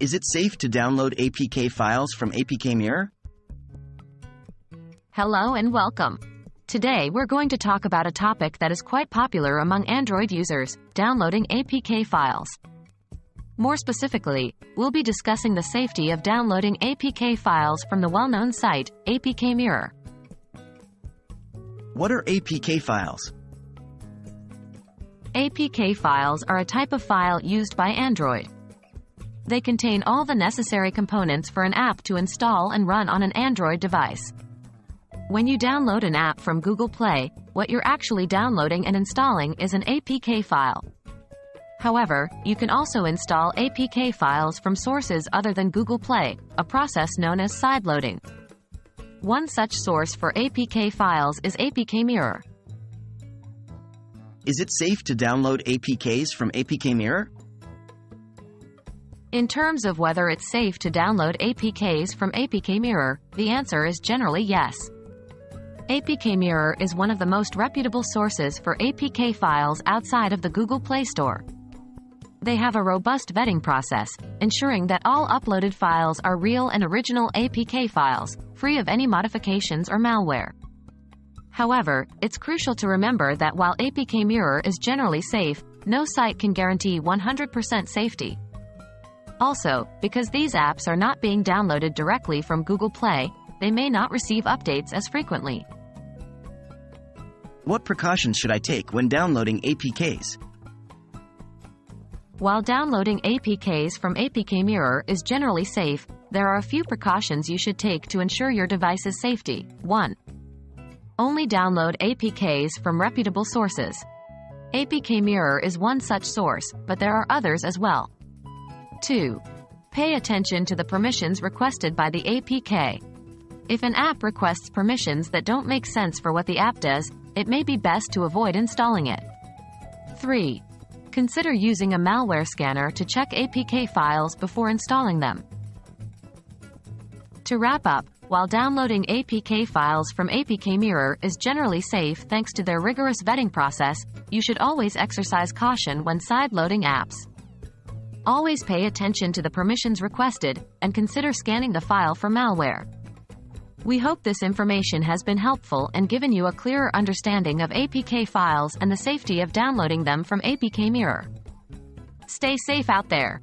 Is it safe to download APK files from APK Mirror? Hello and welcome. Today we're going to talk about a topic that is quite popular among Android users, downloading APK files. More specifically, we'll be discussing the safety of downloading APK files from the well-known site, APK Mirror. What are APK files? APK files are a type of file used by Android. They contain all the necessary components for an app to install and run on an Android device. When you download an app from Google Play, what you're actually downloading and installing is an APK file. However, you can also install APK files from sources other than Google Play, a process known as sideloading. One such source for APK files is APK Mirror. Is it safe to download APKs from APK Mirror? In terms of whether it's safe to download APKs from APK Mirror, the answer is generally yes. APK Mirror is one of the most reputable sources for APK files outside of the Google Play Store. They have a robust vetting process, ensuring that all uploaded files are real and original APK files, free of any modifications or malware. However, it's crucial to remember that while APK Mirror is generally safe, no site can guarantee 100% safety. Also, because these apps are not being downloaded directly from Google Play, they may not receive updates as frequently. What precautions should I take when downloading APKs? While downloading APKs from APK Mirror is generally safe, there are a few precautions you should take to ensure your device's safety. 1. Only download APKs from reputable sources. APK Mirror is one such source, but there are others as well. 2. Pay attention to the permissions requested by the APK. If an app requests permissions that don't make sense for what the app does, it may be best to avoid installing it. 3. Consider using a malware scanner to check APK files before installing them. To wrap up, while downloading APK files from APK Mirror is generally safe thanks to their rigorous vetting process, you should always exercise caution when side-loading apps. Always pay attention to the permissions requested, and consider scanning the file for malware. We hope this information has been helpful and given you a clearer understanding of APK files and the safety of downloading them from APK Mirror. Stay safe out there.